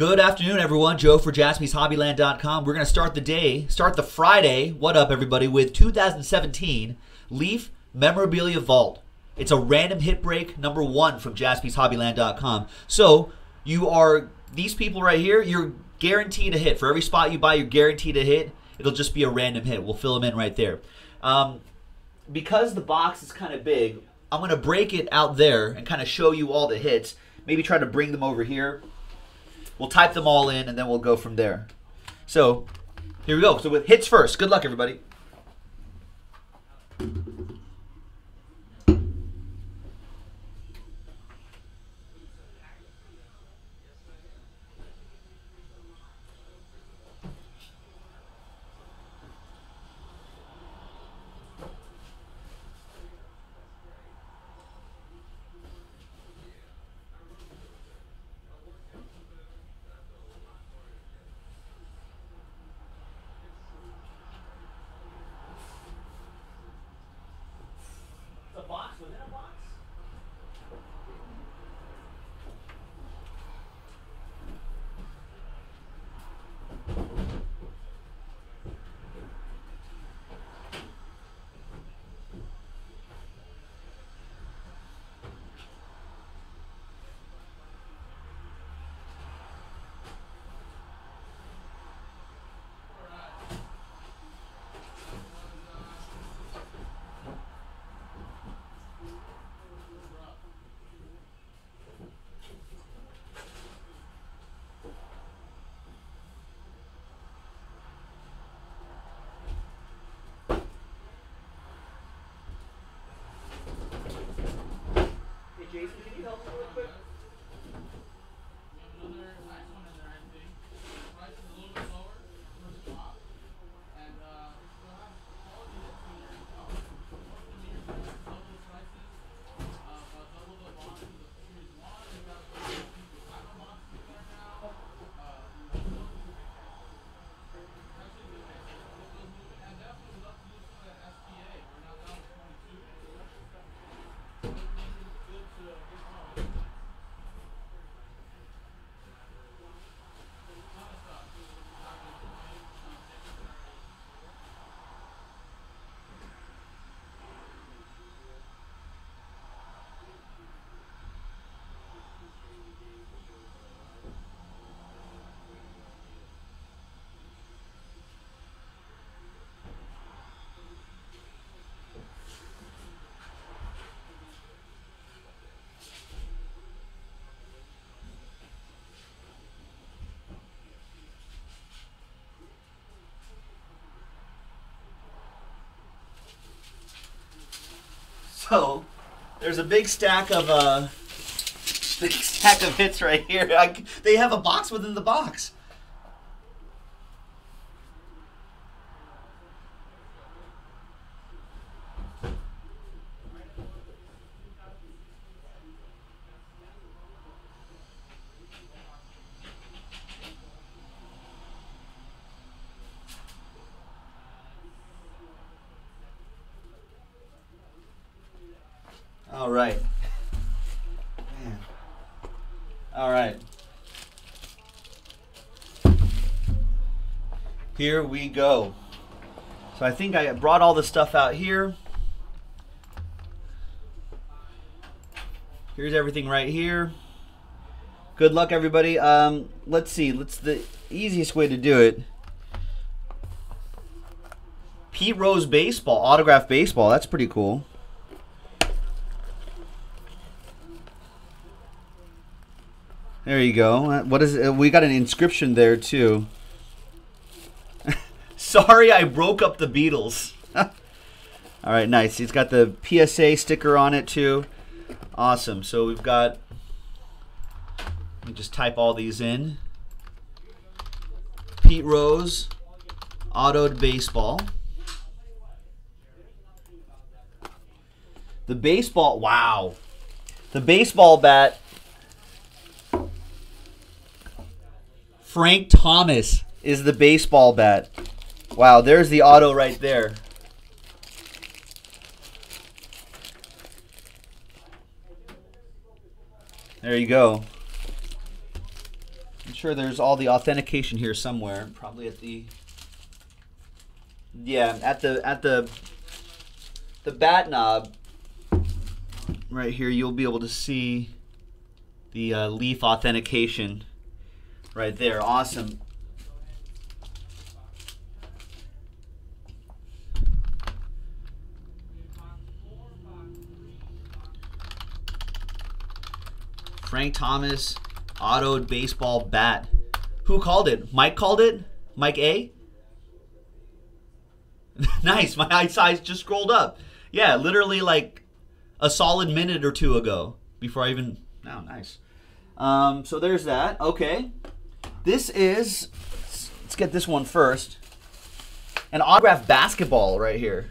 Good afternoon, everyone. Joe for jaspyshobbyland.com. We're going to start the day, start the Friday, what up, everybody, with 2017 Leaf Memorabilia Vault. It's a random hit break number one from jaspyshobbyland.com. So, you are, these people right here, you're guaranteed a hit. For every spot you buy, you're guaranteed a hit. It'll just be a random hit. We'll fill them in right there. Um, because the box is kind of big, I'm going to break it out there and kind of show you all the hits. Maybe try to bring them over here. We'll type them all in and then we'll go from there. So, here we go. So, with hits first. Good luck, everybody. A box within a box? Hey, Jason, can you help me real quick? So, there's a big stack of uh, big stack of hits right here. I, they have a box within the box. All right. Man. All right. Here we go. So I think I brought all the stuff out here. Here's everything right here. Good luck, everybody. Um, let's see. Let's the easiest way to do it. Pete Rose baseball, autograph baseball. That's pretty cool. There you go. Uh, What is it? We got an inscription there too. Sorry, I broke up the Beatles. All right, nice. He's got the PSA sticker on it too. Awesome. So we've got. Let me just type all these in. Pete Rose, autoed baseball. The baseball. Wow. The baseball bat Frank Thomas is the baseball bat. Wow, there's the auto right there. There you go. I'm sure there's all the authentication here somewhere. Probably at the yeah, at the at the the bat knob right here, you'll be able to see the uh, leaf authentication right there. Awesome. Frank Thomas autoed baseball bat. Who called it? Mike called it? Mike A? nice. My eyesight just scrolled up. Yeah, literally like a solid minute or two ago before I even. Oh, nice. Um, so there's that. Okay. This is. Let's get this one first. An autographed basketball right here.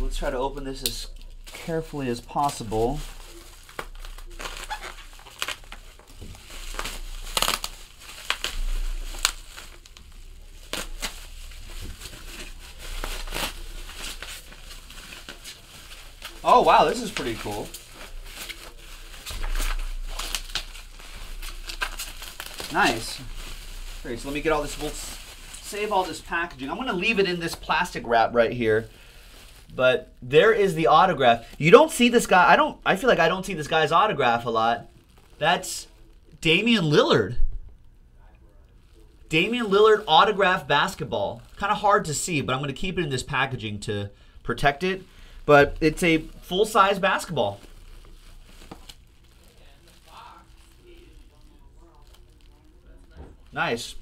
let's try to open this as carefully as possible. Oh wow, this is pretty cool. Nice. Great, so let me get all this, we'll save all this packaging. I'm gonna leave it in this plastic wrap right here. But there is the autograph. You don't see this guy. I don't. I feel like I don't see this guy's autograph a lot. That's Damian Lillard. Damian Lillard autograph basketball. Kind of hard to see, but I'm going to keep it in this packaging to protect it. But it's a full size basketball. Nice.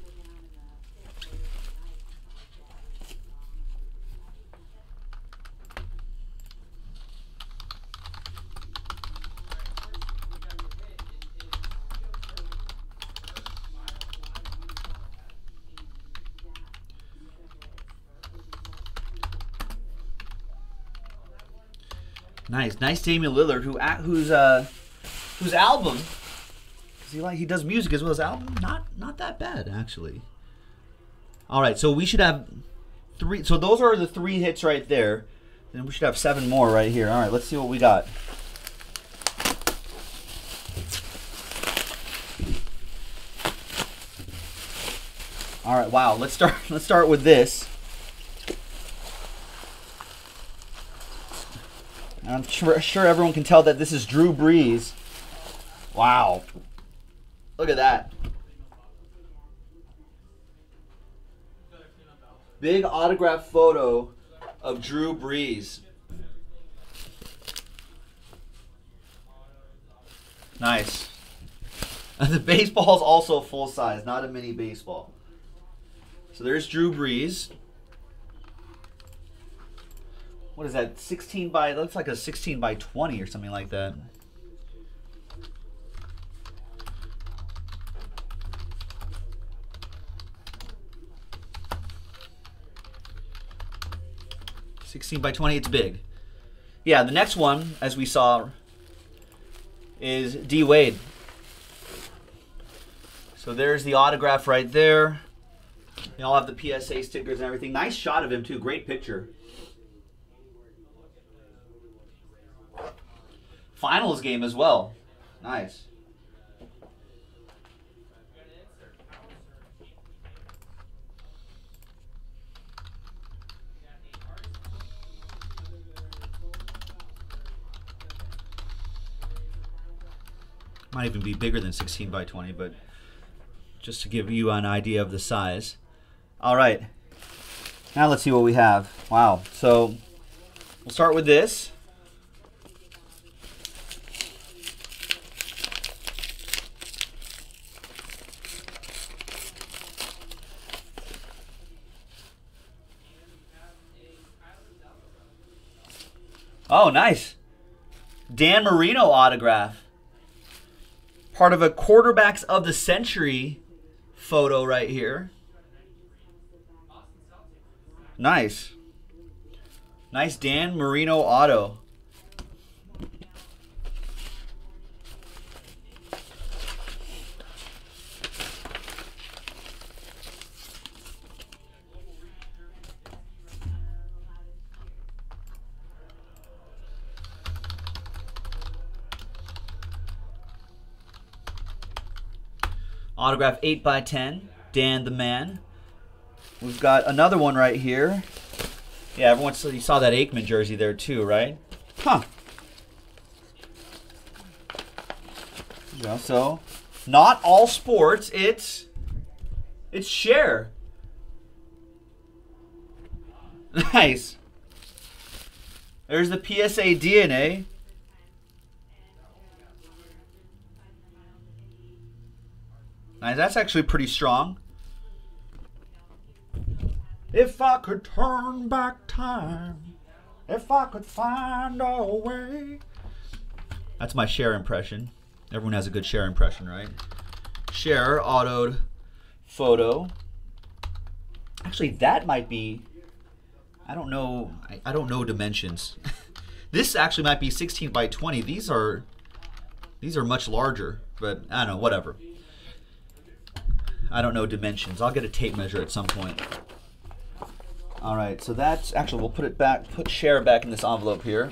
Nice, nice Damian Lillard, who who's uh whose album because he like he does music as well as album. Not not that bad actually. All right, so we should have three. So those are the three hits right there. Then we should have seven more right here. All right, let's see what we got. All right, wow. Let's start. Let's start with this. I'm sure, sure everyone can tell that this is Drew Brees. Wow. Look at that. Big autograph photo of Drew Brees. Nice. the baseball is also full size, not a mini baseball. So there's Drew Brees what is that? 16 by, it looks like a 16 by 20 or something like that. Sixteen by twenty, it's big. Yeah, the next one, as we saw, is D Wade. So there's the autograph right there. They all have the PSA stickers and everything. Nice shot of him too. Great picture. Finals game as well. Nice. Might even be bigger than 16 by 20, but just to give you an idea of the size. All right. Now let's see what we have. Wow. So we'll start with this. Oh, nice. Dan Marino autograph. Part of a quarterbacks of the century photo right here. Nice. Nice Dan Marino auto. Autograph 8 by 10 Dan the Man. We've got another one right here. Yeah, everyone saw, you saw that Aikman jersey there too, right? Huh. Yeah, so not all sports, it's it's Cher. Nice. There's the PSA DNA. That's actually pretty strong. If I could turn back time, if I could find a way. That's my Cher impression. Everyone has a good Cher impression, right? Cher autoed photo. Actually, that might be. I don't know. I, I don't know dimensions. this actually might be 16 by 20. These are these are much larger, but I don't know. Whatever. I don't know dimensions. I'll get a tape measure at some point. All right, so that's actually we'll put it back, put Cher back in this envelope here.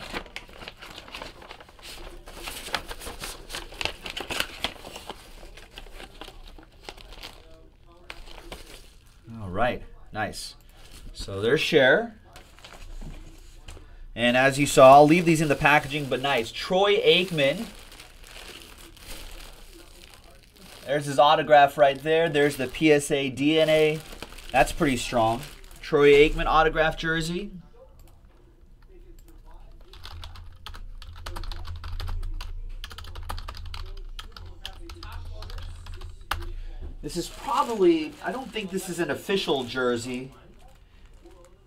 All right, nice. So there's Cher. And as you saw, I'll leave these in the packaging, but nice. Troy Aikman. There's his autograph right there. There's the PSA DNA. That's pretty strong. Troy Aikman autograph jersey. This is probably, I don't think this is an official jersey.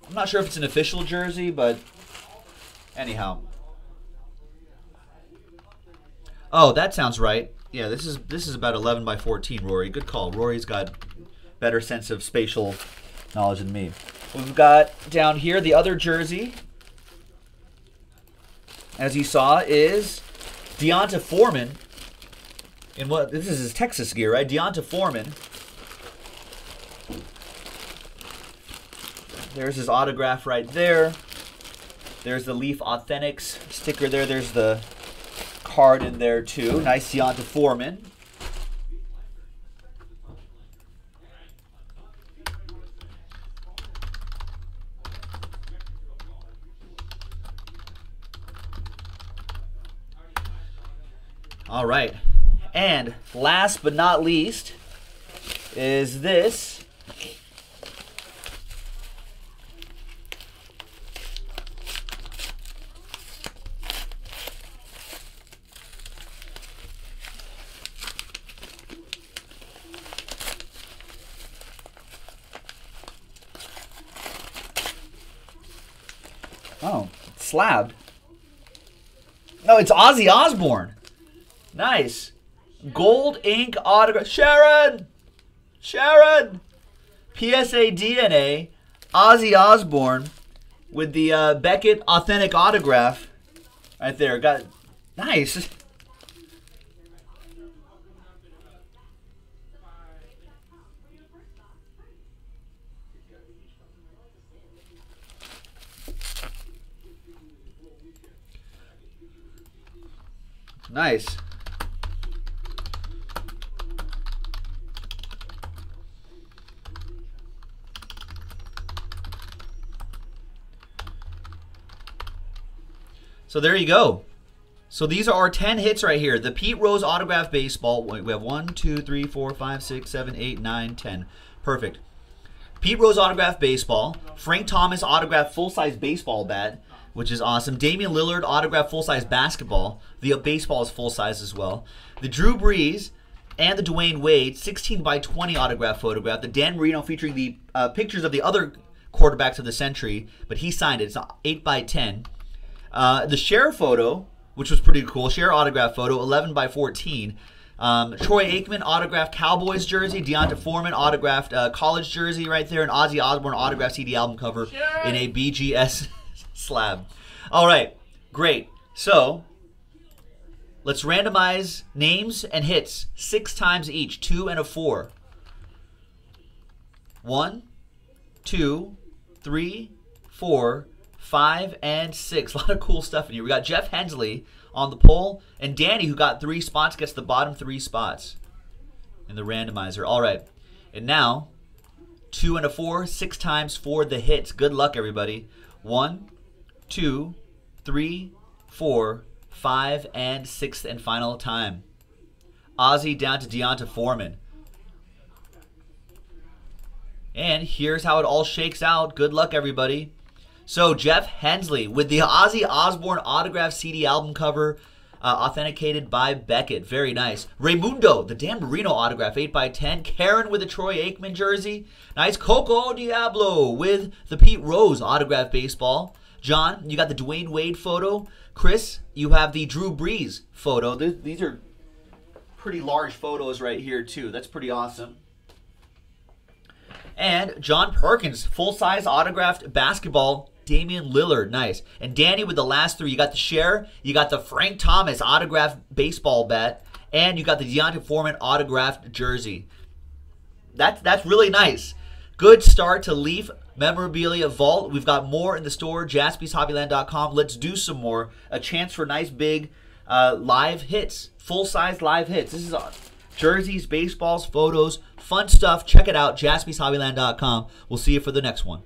I'm not sure if it's an official jersey, but anyhow. Oh, that sounds right. Yeah, this is this is about 11 by 14, Rory. Good call. Rory's got better sense of spatial knowledge than me. We've got down here the other jersey. As you saw, is D'Onta Foreman. In what this is his Texas gear, right? D'Onta Foreman. There's his autograph right there. There's the Leaf Authentics sticker there. There's the card in there too. Nice D'Onta Foreman. All right. And last but not least is this. Oh, slabbed. No, it's Ozzy Osbourne. Nice. Gold ink autograph. Sharon! Sharon! PSA DNA. Ozzy Osbourne with the uh, Beckett authentic autograph right there. Got nice. Nice. So there you go. So these are our 10 hits right here. The Pete Rose autograph baseball. We have 1, 2, 3, 4, 5, 6, 7, 8, 9, 10. Perfect. Pete Rose autograph baseball. Frank Thomas autograph full-size baseball bat, which is awesome. Damian Lillard autograph full-size basketball. The baseball is full-size as well. The Drew Brees and the Dwyane Wade 16 by 20 autograph photograph. The Dan Marino featuring the uh, pictures of the other quarterbacks of the century, but he signed it. It's 8 by 10. Uh, the Cher photo, which was pretty cool, Cher autograph photo, 11 by 14. Um, Troy Aikman autographed Cowboys jersey, D'Onta Foreman autographed uh, college jersey right there, and Ozzy Osbourne autographed CD album cover in a BGS slab. All right, great. So let's randomize names and hits six times each, two and a four. One, two, three, four, five, and six. A lot of cool stuff in here. We got Jeff Hensley on the poll, and Danny, who got three spots, gets the bottom three spots. in the randomizer. All right. And now, two and a four, six times for the hits. Good luck, everybody. One, two, three, four, five, and sixth and final time. Ozzy down to D'Onta Foreman. And here's how it all shakes out. Good luck, everybody. So, Jeff Hensley with the Ozzy Osbourne autograph CD album cover. Uh, authenticated by Beckett. Very nice. Raymundo, the Dan Marino autograph, 8x10. Karen with a Troy Aikman jersey. Nice. Coco Diablo with the Pete Rose autograph baseball. John, you got the Dwyane Wade photo. Chris, you have the Drew Brees photo. These are pretty large photos right here, too. That's pretty awesome. And John Perkins, full size autographed basketball Damian Lillard, nice. And Danny with the last three. You got the Cher, you got the Frank Thomas autographed baseball bat, and you got the D'Onta Foreman autographed jersey. That's that's really nice. Good start to Leaf Memorabilia Vault. We've got more in the store, jaspyshobbyland.com. Let's do some more. A chance for nice big uh, live hits, full size live hits. This is on jerseys, baseballs, photos, fun stuff. Check it out, jaspyshobbyland.com. We'll see you for the next one.